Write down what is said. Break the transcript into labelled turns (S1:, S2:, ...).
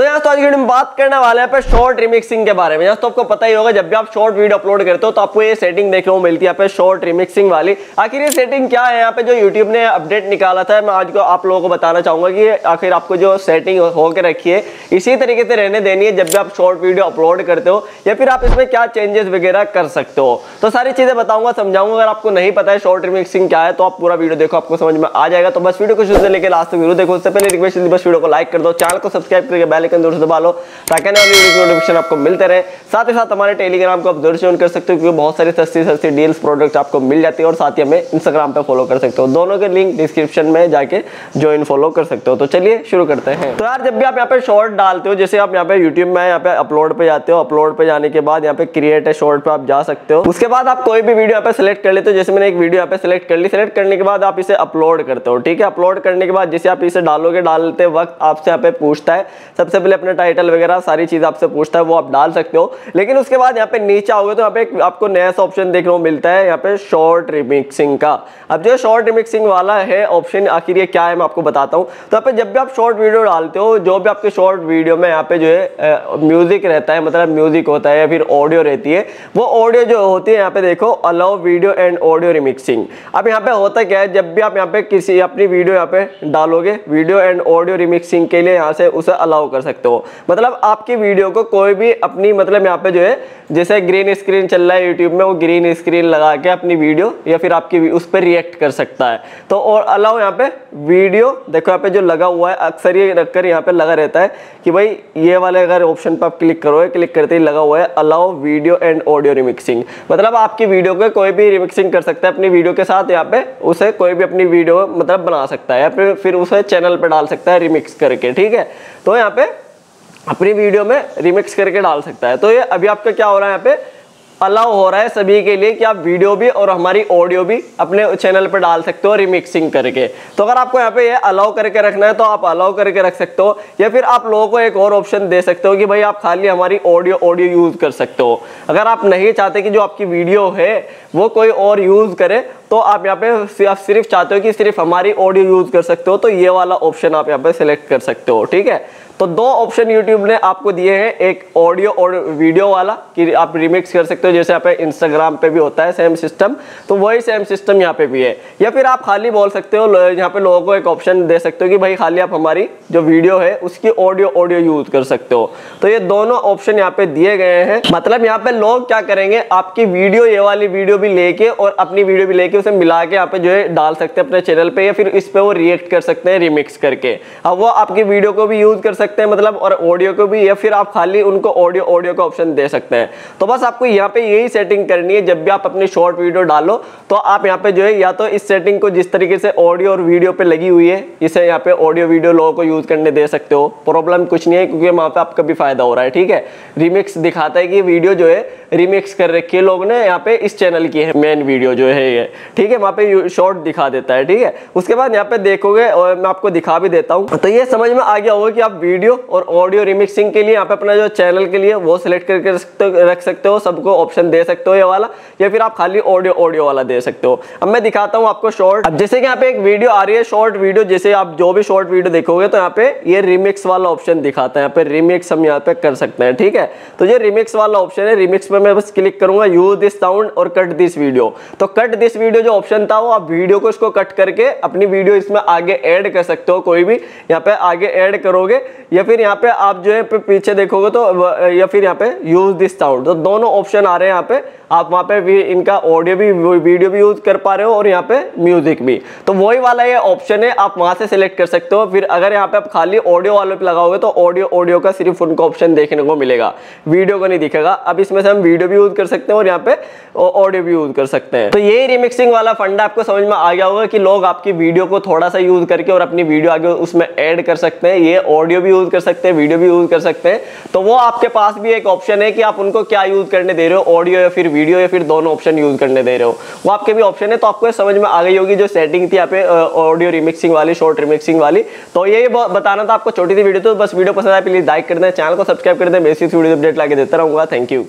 S1: Então é तो यहाँ तो आज वीडियो में बात करने वाले हैं पे शॉर्ट रिमिक्सिंग के बारे में। यहाँ तो आपको पता ही होगा, जब भी आप शॉर्ट वीडियो अपलोड करते हो तो आपको ये सेटिंग देखने को मिलती है पे शॉर्ट रिमिक्सिंग वाली। आखिर ये सेटिंग क्या है? यहाँ पे जो यूट्यूब ने अपडेट निकाला था, मैं आज को आप लोगों को बताना चाहूँगा कि आखिर आपको जो सेटिंग होकर रखी है, इसी तरीके से रहने देनी है जब भी आप शॉर्ट वीडियो अपलोड करते हो, या फिर आप इसमें क्या चेंजेस वगैरह कर सकते हो। तो सारी चीज़ें बताऊँगा, समझाऊँगा। अगर आपको नहीं पता है शॉर्ट रिमिक्सिंग क्या है तो आप पूरा वीडियो देखो, आपको समझ में आ जाएगा। तो बस वीडियो को शुरू से लेकर लास्ट तक वीडियो देखो। उससे पहले रिक्वेस्ट बस वीडियो को लाइक कर दो, चैनल को सब्सक्राइब करके बेल आइकन ज़रूर दबा लो, ताकि वाली वीडियो नोटिफिकेशन आपको मिलते रहे। साथ ही साथ हमारे टेलीग्राम को आप ज़रूर ज्वाइन कर सकते हो, क्योंकि बहुत सारी सस्ती सस्ती डील्स प्रोडक्ट आपको मिल जाती है, और साथ ही हमें इंस्टाग्राम पे फॉलो कर सकते हो। दोनों के लिंक डिस्क्रिप्शन में जाके ज्वाइन फॉलो कर सकते हो। तो चलिए शुरू करते हैं। तो यार, जब भी आप यहाँ पे शॉर्ट डालते हो, जैसे आप यहाँ पे यूट्यूब में, यहाँ पे अपलोड पे जाते हो अपलोड पे जाने के बाद यहाँ पे क्रिएट है शॉर्ट पे आप जा सकते हो। उसके बाद आप कोई भी वीडियो यहाँ पे सिलेक्ट कर लेते हो, जैसे मैंने एक वीडियो यहाँ पे सिलेक्ट कर ली। सिलेक्ट करने के बाद आप इसे अपलोड करते हो, ठीक है? अपलोड करने के बाद जैसे आप इसे डालोगे, डालते वक्त आपसे यहाँ पे पूछता है, सबसे पहले अपना टाइटल वगैरह, सारी चीज़ आपसे पूछता है, वो आप डाल सकते हो। लेकिन उसके बाद यहाँ पे नीचे आओगे तो यहाँ पे आपको नया सा ऑप्शन देखने को मिलता है, यहाँ पे शॉर्ट रिमिक्सिंग का। अब जो शॉर्ट रिमिक्सिंग वाला है ऑप्शन आखिर ये क्या है मैं आपको बताता हूँ। तो यहाँ पे जब भी आप शॉर्ट वीडियो डालते हो, जो भी आपके शॉर्ट वीडियो में यहाँ पे जो है म्यूज़िक रहता है मतलब म्यूज़िक होता है या फिर ऑडियो रहती है, वो ऑडियो जो होती है, यहाँ पे देखो allow video and audio remixing अब यहाँ पे होता क्या है, जब भी आप यहाँ पे किसी अपनी वीडियो यहाँ पे डालोगे वीडियो एंड ऑडियो रिमिक्सिंग के लिए यहाँ से उसे अलाउ कर सकते हो। मतलब आपकी वीडियो को कोई भी अपनी मतलब यहाँ पे जो है, जैसे ग्रीन स्क्रीन चल रहा है यूट्यूब में, वो ग्रीन स्क्रीन लगा के अपनी वीडियो या फिर आपकी उस पर रिएक्ट कर सकता है। तो और अलाउ यहाँ पे वीडियो, देखो यहाँ पे जो लगा हुआ है, अक्सर ये रखकर यहाँ पे लगा रहता है कि भाई, ये वाले अगर ऑप्शन पर आप क्लिक करोगे क्लिक करते ही लगा हुआ है allow video and audio remixing मतलब आपकी वीडियो को कोई भी रिमिक्सिंग कर सकता है, अपनी वीडियो के साथ यहाँ पे उसे कोई भी अपनी वीडियो मतलब बना सकता है या फिर उसे चैनल पर डाल सकता है रिमिक्स करके, ठीक है? तो यहाँ पे अपनी वीडियो में रिमिक्स करके डाल सकता है। तो ये अभी आपका क्या हो रहा है यहाँ पे? अलाउ हो रहा है सभी के लिए कि आप वीडियो भी और हमारी ऑडियो भी अपने चैनल पर डाल सकते हो रिमिक्सिंग करके। तो अगर आपको यहाँ पे ये अलाउ करके रखना है तो आप अलाउ करके रख सकते हो। या फिर आप लोगों को एक और ऑप्शन दे सकते हो कि भाई आप खाली हमारी ऑडियो ऑडियो यूज़ कर सकते हो। अगर आप नहीं चाहते कि जो आपकी वीडियो है, वो कोई और यूज़ करे तो आप यहाँ पे आप सिर्फ़ चाहते हो कि सिर्फ़ हमारी ऑडियो यूज़ कर सकते हो तो ये वाला ऑप्शन आप यहाँ पे सिलेक्ट कर सकते हो, ठीक है? तो दो ऑप्शन यूट्यूब ने आपको दिए हैं, एक ऑडियो और वीडियो वाला, कि आप रिमिक्स कर सकते हो, जैसे यहाँ पे इंस्टाग्राम पे भी होता है सेम सिस्टम तो वही सेम सिस्टम यहाँ पे भी है। या फिर आप खाली बोल सकते हो यहाँ पे लोगों को एक ऑप्शन दे सकते हो कि भाई खाली आप हमारी जो वीडियो है, उसकी ऑडियो ऑडियो यूज़ कर सकते हो। तो ये दोनों ऑप्शन यहाँ पे दिए गए हैं। मतलब यहाँ पे लोग क्या करेंगे, आपकी वीडियो ये वाली वीडियो भी लेके और अपनी वीडियो भी लेके उसे मिला के यहाँ पे जो है डाल सकते हैं अपने चैनल पे, या फिर इस पे वो रिएक्ट कर सकते हैं रिमिक्स करके। अब वो आपकी वीडियो को भी यूज़ कर सकते सकते हैं मतलब और ऑडियो को भी, या फिर आप खाली उनको ऑडियो ऑडियो का ऑप्शन दे सकते हैं। तो बस आपको यहाँ पे यही सेटिंग करनी है, जब भी आप अपनी शॉर्ट वीडियो डालो तो आप यहाँ पे जो है, या तो इस सेटिंग को जिस तरीके से ऑडियो और वीडियो पे लगी हुई है, इसे यहाँ पे ऑडियो वीडियो लोगों को यूज़ करने दे सकते हो। प्रॉब्लम कुछ नहीं है, क्योंकि वहाँ पे आपका भी फ़ायदा हो रहा है, ठीक है? रिमिक्स दिखाता है कि वीडियो जो है रिमिक्स कर रखी है लोग ने, यहाँ पे इस चैनल की है मेन वीडियो जो है ये। ठीक है, वहाँ पे शॉर्ट दिखा देता है, ठीक है? उसके बाद यहाँ पे देखोगे, और मैं आपको दिखा भी देता हूँ। तो ये समझ में आ गया होगा कि आप वीडियो और ऑडियो रिमिक्सिंग के लिए यहाँ पे अपना जो चैनल के लिए वो सिलेक्ट करके रख सकते हो सबको ऑप्शन दे सकते हो ये वाला, या फिर आप खाली ऑडियो ऑडियो वाला दे सकते हो। अब मैं दिखाता हूँ आपको शॉर्ट अब जैसे कि यहाँ पे एक वीडियो आ रही है शॉर्ट वीडियो जैसे आप जो भी शॉर्ट वीडियो देखोगे तो यहाँ पे ये रिमिक्स वाला ऑप्शन दिखाता है। यहाँ पे रिमिक्स हम यहाँ पे कर सकते हैं, ठीक है? तो ये रिमिक्स वाला ऑप्शन है रिमिक्स पे मैं बस क्लिक करूँगा यूज़ दिस साउंड और कट दिस वीडियो तो कट दिस वीडियो जो ऑप्शन था, वो आप वीडियो को इसको कट करके अपनी वीडियो इसमें आगे ऐड कर सकते हो, कोई भी। यहाँ पे आगे ऐड करोगे या फिर यहाँ पे आप जो है पीछे देखोगे तो या फिर यहाँ पे यूज़ दिस साउंड तो दोनों ऑप्शन आ रहे हैं यहाँ पे। आप वहाँ पे भी इनका ऑडियो भी वीडियो भी यूज़ कर पा रहे हो और यहाँ पे म्यूज़िक भी। तो वही वाला ये ऑप्शन है, आप वहाँ से सिलेक्ट कर सकते हो। फिर अगर यहाँ पे आप खाली ऑडियो वाले पे लगाओगे तो ऑडियो ऑडियो का सिर्फ़ उनको ऑप्शन देखने को मिलेगा। वीडियो को नहीं दिखेगा। अब इसमें से हम वीडियो भी यूज़ कर सकते हैं और यहाँ पे ऑडियो भी यूज़ कर सकते हैं। तो यही रिमिक्सिंग वाला फंडा आपको समझ में आ गया होगा कि लोग आपकी वीडियो को थोड़ा सा यूज़ करके और अपनी वीडियो आगे उसमें ऐड कर सकते हैं। ये ऑडियो भी यूज़ कर सकते हैं वीडियो भी यूज़ कर सकते हैं। तो वो आपके पास भी एक ऑप्शन है कि आप उनको क्या यूज़ करने दे रहे हो ऑडियो या फिर वीडियो या फिर दोनों ऑप्शन यूज़ करने दे रहे हो। वो आपके भी ऑप्शन है तो आपको समझ में आ गई होगी जो सेटिंग थी यहाँ पे ऑडियो रिमिक्सिंग वाली शॉर्ट रिमिक्सिंग वाली। तो ये बताना था आपको छोटी सी वीडियो तो बस वीडियो पसंद आए प्लीज़ लाइक कर दें चैनल को सब्सक्राइब कर दें। बेसिक वीडियो अपडेट लाके देता रहूँगा। Thank you